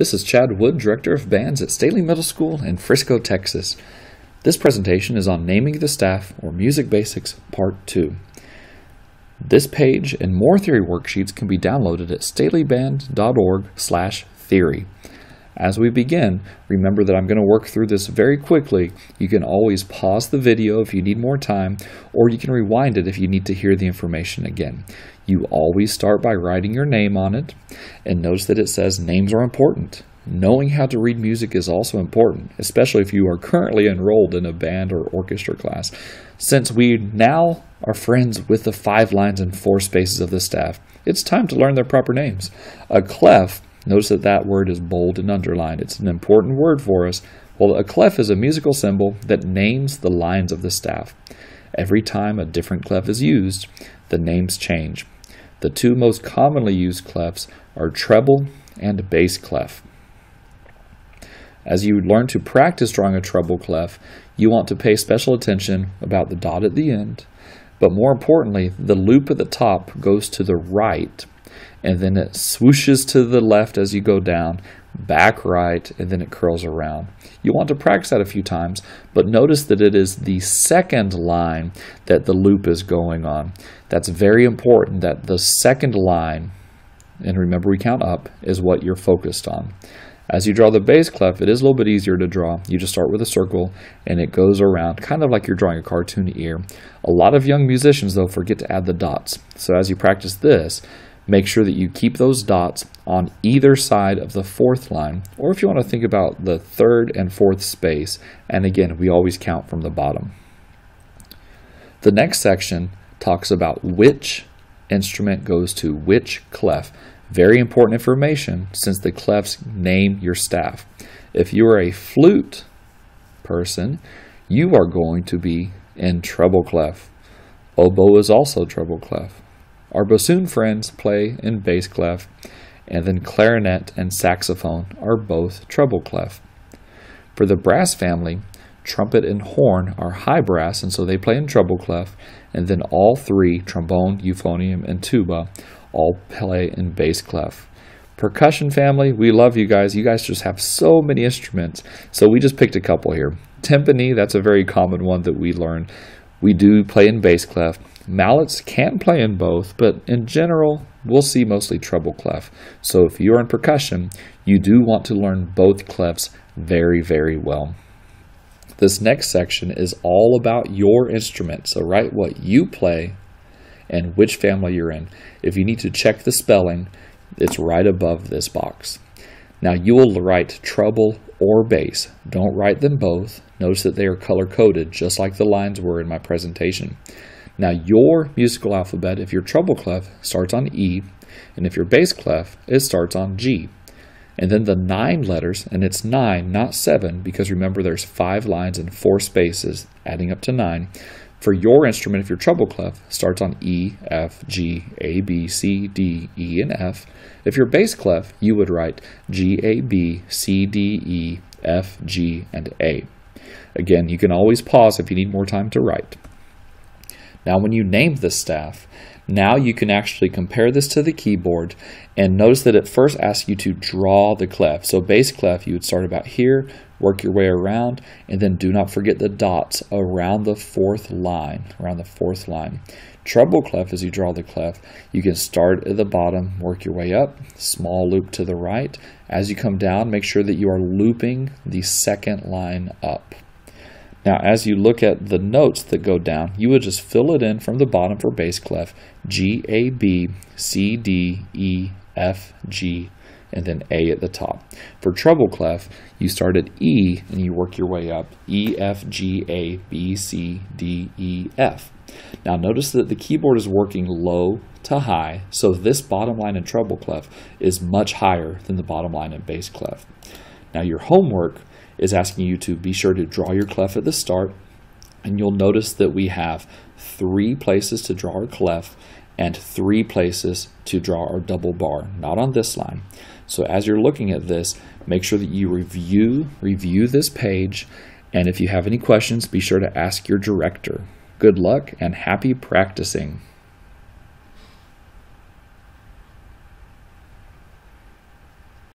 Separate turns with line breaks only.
This is Chad Wood, Director of Bands at Staley Middle School in Frisco, Texas. This presentation is on Naming the Staff or Music Basics Part 2. This page and more theory worksheets can be downloaded at staleyband.org/theory. As we begin, remember that I'm going to work through this very quickly. You can always pause the video if you need more time, or you can rewind it if you need to hear the information again. You always start by writing your name on it, and notice that it says names are important. Knowing how to read music is also important, especially if you are currently enrolled in a band or orchestra class, since we now are friends with the five lines and four spaces of the staff. It's time to learn their proper names. A clef Notice that that word is bold and underlined. It's an important word for us. Well, a clef is a musical symbol that names the lines of the staff. Every time a different clef is used, the names change. The two most commonly used clefs are treble and bass clef. As you learn to practice drawing a treble clef, you want to pay special attention about the dot at the end, but more importantly, the loop at the top goes to the right and then it swooshes to the left as you go down, back right, and then it curls around. You want to practice that a few times, but notice that it is the second line that the loop is going on. That's very important that the second line, and remember we count up, is what you're focused on. As you draw the bass clef, it is a little bit easier to draw. You just start with a circle and it goes around, kind of like you're drawing a cartoon ear. A lot of young musicians, though, forget to add the dots. So as you practice this, make sure that you keep those dots on either side of the fourth line, or if you want to think about the third and fourth space, and again, we always count from the bottom. The next section talks about which instrument goes to which clef. Very important information since the clefs name your staff. If you are a flute person, you are going to be in treble clef. Oboe is also treble clef. Our bassoon friends play in bass clef, and then clarinet and saxophone are both treble clef. For the brass family, trumpet and horn are high brass, and so they play in treble clef, and then all three, trombone, euphonium, and tuba, all play in bass clef. Percussion family, we love you guys. You guys just have so many instruments, so we just picked a couple here. Timpani, that's a very common one that we learn. We do play in bass clef. Mallets can play in both, but in general, we'll see mostly treble clef. So if you're in percussion, you do want to learn both clefs very, very well. This next section is all about your instrument. So write what you play and which family you're in. If you need to check the spelling, it's right above this box. Now you will write treble or bass. Don't write them both. Notice that they are color coded just like the lines were in my presentation. Now your musical alphabet, if your treble clef starts on E, and if your bass clef, it starts on G. And then the nine letters, and it's nine, not seven, because remember there's five lines and four spaces, adding up to nine. For your instrument, if your treble clef starts on E, F, G, A, B, C, D, E, and F. If your bass clef, you would write G, A, B, C, D, E, F, G, and A. Again, you can always pause if you need more time to write. Now, when you name the staff, now you can actually compare this to the keyboard and notice that it first asks you to draw the clef. So bass clef, you would start about here, work your way around, and then do not forget the dots around the fourth line, around the fourth line. Treble clef, as you draw the clef, you can start at the bottom, work your way up, small loop to the right. As you come down, make sure that you are looping the second line up. Now, as you look at the notes that go down, you would just fill it in from the bottom for bass clef G, A, B, C, D, E, F, G, and then A at the top. For treble clef, you start at E and you work your way up E, F, G, A, B, C, D, E, F. Now, notice that the keyboard is working low to high, so this bottom line in treble clef is much higher than the bottom line in bass clef. Now, your homework is asking you to be sure to draw your clef at the start. And you'll notice that we have three places to draw our clef and three places to draw our double bar, not on this line. So as you're looking at this, make sure that you review, review this page. And if you have any questions, be sure to ask your director. Good luck and happy practicing.